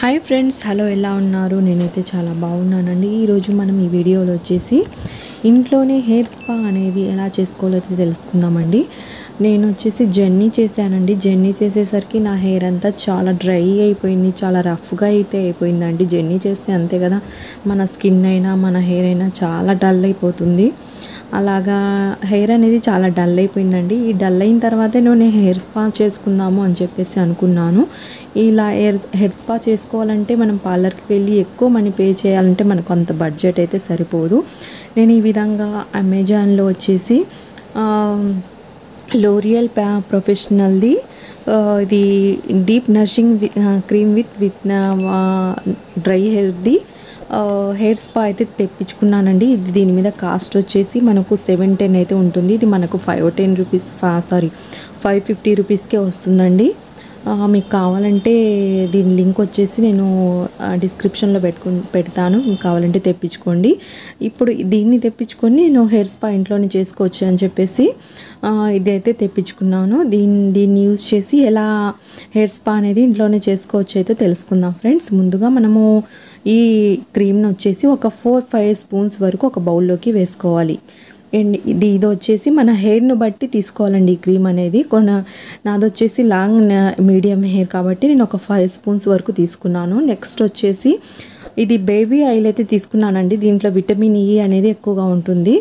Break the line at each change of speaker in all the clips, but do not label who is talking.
Hi friends hello ఎలా ఉన్నారు? నేనైతే చాలా బాగున్నానండి. ఈరోజు మనం ఈ వీడియోలో వచ్చేసి ఇంట్లోనే హెయిర్ స్పా అనేది ఎలా చేసుకోవాలో తెలుసుకుందామండి. నేను వచ్చేసి జర్నీ చేశానండి. జర్నీ చేసేసరికి నా హెయిర్ అంతా చాలా డ్రై అయిపోయింది చాలా రఫ్గా అయితే అయిపోయిందండి. జర్నీ చేస్తే అంతే కదా మన స్కిన్ అయినా మన హెయిర్ అయినా చాలా డల్ అయిపోతుంది. అలాగా హెయిర్ అనేది చాలా డల్ అయిపోయిందండి. ఈ డల్ అయిన తర్వాతే నేను హెయిర్ స్పా చేసుకుందాము అని చెప్పేసి అనుకున్నాను. ఇలా హెయిర్ హెయిర్ స్పా చేసుకోవాలంటే మనం పార్లర్కి వెళ్ళి ఎక్కువ మనీ పే చేయాలంటే మనకు అంత బడ్జెట్ అయితే సరిపోదు. నేను ఈ విధంగా అమెజాన్లో వచ్చేసి లోరియల్ ప్యా ప్రొఫెషనల్ది ఇది deep nourishing cream with with dry హెయిర్ది hair spa అయితే తెప్పించుకున్నానండి. ఇది దీని మీద కాస్ట్ వచ్చేసి మనకు సెవెన్ టెన్ అయితే ఉంటుంది. ఇది మనకు five ten rupees sorry five fifty రూపీస్కే వస్తుందండి. మీకు కావాలంటే దీని లింక్ వచ్చేసి నేను డిస్క్రిప్షన్లో పెట్టుకు పెడతాను. మీకు కావాలంటే తెప్పించుకోండి. ఇప్పుడు దీన్ని తెప్పించుకొని నేను హెయిర్ స్పా ఇంట్లోనే చేసుకోవచ్చు అని చెప్పేసి ఇదైతే తెప్పించుకున్నాను. దీన్ని దీన్ని యూజ్ చేసి ఎలా హెయిర్ స్పా అనేది ఇంట్లోనే చేసుకోవచ్చు అయితే తెలుసుకుందాం ఫ్రెండ్స్. ముందుగా మనము ఈ క్రీమ్ని వచ్చేసి ఒక ఫోర్ ఫైవ్ స్పూన్స్ వరకు ఒక బౌల్లోకి వేసుకోవాలి. అండ్ ఇది ఇది వచ్చేసి మన హెయిర్ను బట్టి తీసుకోవాలండి ఈ క్రీమ్ అనేది. కొన నాది వచ్చేసి లాంగ్ మీడియం హెయిర్ కాబట్టి నేను ఒక ఫైవ్ స్పూన్స్ వరకు తీసుకున్నాను. నెక్స్ట్ వచ్చేసి ఇది బేబీ ఆయిల్ అయితే తీసుకున్నానండి. దీంట్లో విటమిన్ ఈ e అనేది ఎక్కువగా ఉంటుంది.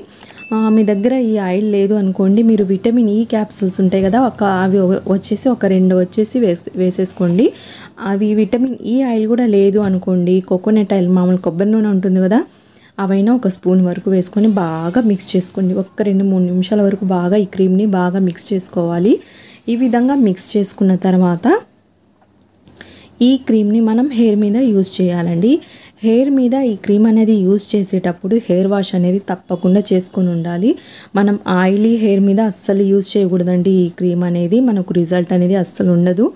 మీ దగ్గర ఈ ఆయిల్ లేదు అనుకోండి మీరు విటమిన్ ఈ క్యాప్సూల్స్ ఉంటాయి కదా ఒక అవి వచ్చేసి ఒక రెండు వచ్చేసి వేసి వేసేసుకోండి. అవి విటమిన్ ఈ ఆయిల్ కూడా లేదు అనుకోండి కోకోనట్ ఆయిల్ మామూలు కొబ్బరి నూనె ఉంటుంది కదా అవైనా ఒక స్పూన్ వరకు వేసుకొని బాగా మిక్స్ చేసుకోండి. ఒక్క రెండు మూడు నిమిషాల వరకు బాగా ఈ క్రీమ్ని బాగా మిక్స్ చేసుకోవాలి. ఈ విధంగా మిక్స్ చేసుకున్న తర్వాత ఈ క్రీమ్ని మనం హెయిర్ మీద యూజ్ చేయాలండి. హెయిర్ మీద ఈ క్రీమ్ అనేది యూజ్ చేసేటప్పుడు హెయిర్ వాష్ అనేది తప్పకుండా చేసుకొని ఉండాలి. మనం ఆయిలీ హెయిర్ మీద అస్సలు యూజ్ చేయకూడదండి ఈ క్రీమ్ అనేది. మనకు రిజల్ట్ అనేది అస్సలు ఉండదు.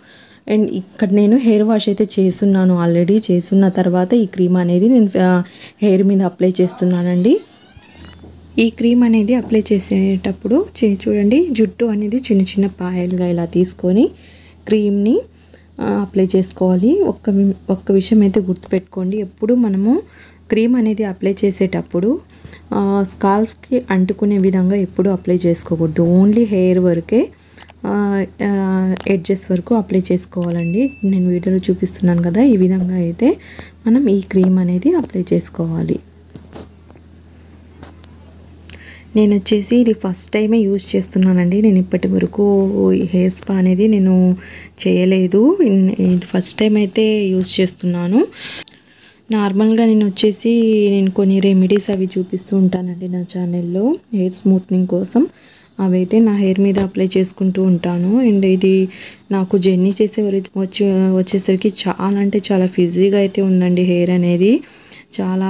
అండ్ ఇక్కడ నేను హెయిర్ వాష్ అయితే చేస్తున్నాను ఆల్రెడీ. చేస్తున్న తర్వాత ఈ క్రీమ్ అనేది నేను హెయిర్ మీద అప్లై చేస్తున్నానండి. ఈ క్రీమ్ అనేది అప్లై చేసేటప్పుడు చే- చూడండి జుట్టు అనేది చిన్న చిన్న పాయలుగా ఇలా తీసుకొని క్రీమ్ని అప్లై చేసుకోవాలి. ఒక్క వి- ఒక్క విషయం అయితే గుర్తుపెట్టుకోండి. ఎప్పుడు మనము క్రీమ్ అనేది అప్లై చేసేటప్పుడు స్కాల్ఫ్కి అంటుకునే విధంగా ఎప్పుడు అప్లై చేసుకోకూడదు. ఓన్లీ హెయిర్ వరకే ఎడ్జెస్ వరకు అప్లై చేసుకోవాలండి. నేను వీడియోలో చూపిస్తున్నాను కదా ఈ విధంగా అయితే మనం ఈ క్రీమ్ అనేది అప్లై చేసుకోవాలి. నేను వచ్చేసి ఇది ఫస్ట్ టైమే యూజ్ చేస్తున్నానండి. నేను ఇప్పటి వరకు హెయిర్ స్పా అనేది నేను చేయలేదు. ఇది ఫస్ట్ టైం అయితే యూజ్ చేస్తున్నాను. నార్మల్గా నేను వచ్చేసి నేను కొన్ని రెమెడీస్ అవి చూపిస్తూ ఉంటానండి నా ఛానల్లో హెయిర్ స్మూత్నింగ్ కోసం. అవైతే నా హెయిర్ మీద అప్లై చేసుకుంటూ ఉంటాను. అండ్ ఇది నాకు జర్నీ చేసే వచ్చి వచ్చేసరికి చాలా అంటే చాలా ఫిజీగా అయితే ఉందండి హెయిర్ అనేది. చాలా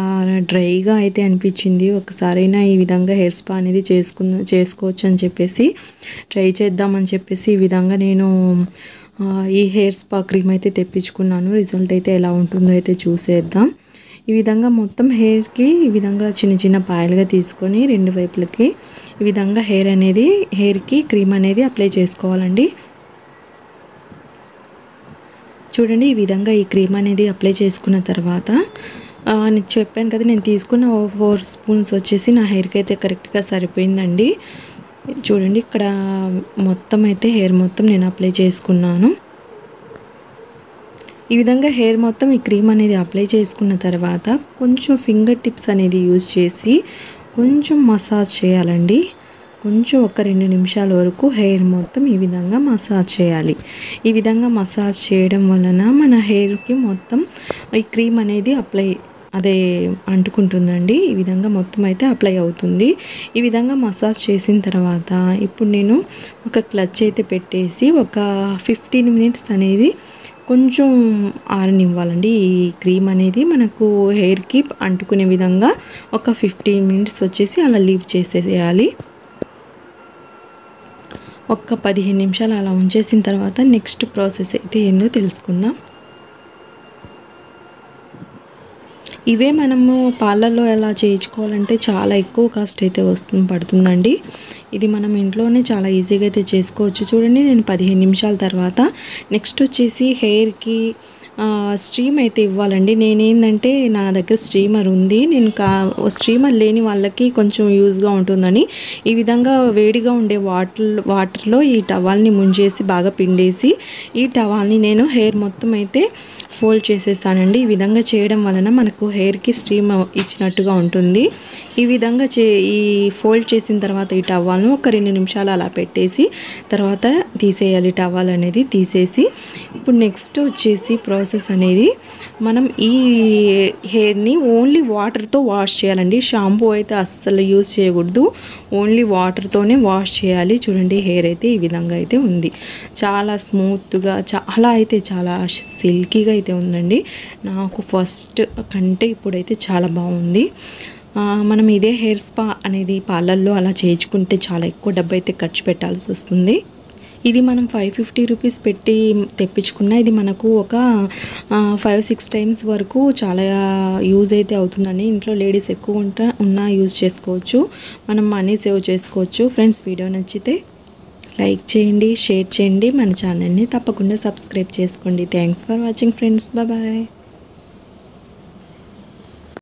డ్రైగా అయితే అనిపించింది. ఒకసారైనా ఈ విధంగా హెయిర్ స్పా అనేది చేసుకుందా చేసుకోవచ్చు అని చెప్పేసి ట్రై చేద్దామని చెప్పేసి ఈ విధంగా నేను ఈ హెయిర్ స్పా క్రీమ్ అయితే తెప్పించుకున్నాను. రిజల్ట్ అయితే ఎలా ఉంటుందో అయితే చూసేద్దాం. ఈ విధంగా మొత్తం హెయిర్కి ఈ విధంగా చిన్న చిన్న పాయలుగా తీసుకొని రెండు వైపులకి ఈ విధంగా హెయిర్ అనేది హెయిర్కి క్రీమ్ అనేది అప్లై చేసుకోవాలండి. చూడండి ఈ విధంగా ఈ క్రీమ్ అనేది అప్లై చేసుకున్న తర్వాత నేను చెప్పాను కదా నేను తీసుకున్న ఓ ఫోర్ స్పూన్స్ వచ్చేసి నా హెయిర్కి అయితే కరెక్ట్గా సరిపోయిందండి. చూడండి ఇక్కడ మొత్తం అయితే హెయిర్ మొత్తం నేను అప్లై చేసుకున్నాను. ఈ విధంగా హెయిర్ మొత్తం ఈ క్రీమ్ అనేది అప్లై చేసుకున్న తర్వాత కొంచెం ఫింగర్ టిప్స్ అనేది యూజ్ చేసి కొంచెం మసాజ్ చేయాలండి. కొంచెం ఒక రెండు నిమిషాల వరకు హెయిర్ మొత్తం ఈ విధంగా మసాజ్ చేయాలి. ఈ విధంగా మసాజ్ చేయడం వలన మన హెయిర్కి మొత్తం ఈ క్రీమ్ అనేది అప్లై అదే అంటుకుంటుందండి. ఈ విధంగా మొత్తం అయితే అప్లై అవుతుంది. ఈ విధంగా మసాజ్ చేసిన తర్వాత ఇప్పుడు నేను ఒక క్లచ్ అయితే పెట్టేసి ఒక ఫిఫ్టీన్ మినిట్స్ అనేది కొంచెం ఆరనివ్వాలండి ఈ క్రీమ్ అనేది మనకు హెయిర్కి అంటుకునే విధంగా ఒక ఫిఫ్టీన్ మినిట్స్ వచ్చేసి అలా లీవ్ చేసేయాలి. ఒక్క పదిహేను నిమిషాలు అలా ఉంచేసిన తర్వాత నెక్స్ట్ ప్రాసెస్ అయితే ఏందో తెలుసుకుందాం. ఇవే మనము పాలల్లో ఎలా చేయించుకోవాలంటే చాలా ఎక్కువ కాస్ట్ అయితే వస్తుంది పడుతుందండి. ఇది మనం ఇంట్లోనే చాలా ఈజీగా అయితే చేసుకోవచ్చు. చూడండి నేను పదిహేను నిమిషాల తర్వాత నెక్స్ట్ వచ్చేసి హెయిర్కి స్ట్రీమ్ అయితే ఇవ్వాలండి. నేనేందంటే నా దగ్గర స్ట్రీమర్ ఉంది. నేను కా స్ట్రీమర్ లేని వాళ్ళకి కొంచెం యూజ్గా ఉంటుందని. ఈ విధంగా వేడిగా ఉండే వాటర్ వాటర్లో ఈ టవాల్ని ముంజేసి బాగా పిండేసి ఈ టవాల్ని నేను హెయిర్ మొత్తం అయితే ఫోల్డ్ చేసేస్తానండి. ఈ విధంగా చేయడం వలన మనకు హెయిర్కి స్ట్రీమ్ ఇచ్చినట్టుగా ఉంటుంది. ఈ విధంగా చే ఈ ఫోల్డ్ చేసిన తర్వాత ఈ టవ్వాలను ఒక రెండు నిమిషాలు అలా పెట్టేసి తర్వాత తీసేయాలి టవల్ అనేది తీసేసి ఇప్పుడు నెక్స్ట్ వచ్చేసి ప్రాసెస్ అనేది మనం ఈ హెయిర్ని ఓన్లీ వాటర్తో వాష్ చేయాలండి. షాంపూ అయితే అస్సలు యూజ్ చేయకూడదు. ఓన్లీ వాటర్తోనే వాష్ చేయాలి. చూడండి హెయిర్ అయితే ఈ విధంగా అయితే ఉంది. చాలా స్మూత్గా చాలా అయితే చాలా సిల్కీగా అయితే ఉందండి. నాకు ఫస్ట్ కంటే ఇప్పుడైతే చాలా బాగుంది. మనం ఇదే హెయిర్ స్పా అనేది పార్లర్లో అలా చేయించుకుంటే చాలా ఎక్కువ డబ్బు అయితే ఖర్చు పెట్టాల్సి వస్తుంది. ఇది మనం ఫైవ్ ఫిఫ్టీ రూపీస్ పెట్టి తెప్పించుకున్న ఇది మనకు ఒక ఫైవ్ సిక్స్ టైమ్స్ వరకు చాలా యూజ్ అయితే అవుతుందండి. ఇంట్లో లేడీస్ ఎక్కువ ఉంటా ఉన్నా యూజ్ చేసుకోవచ్చు. మనం మనీ సేవ్ చేసుకోవచ్చు. ఫ్రెండ్స్ వీడియో నచ్చితే లైక్ చేయండి షేర్ చేయండి. మన ఛానల్ని తప్పకుండా సబ్స్క్రైబ్ చేసుకోండి. Thanks for watching friends bye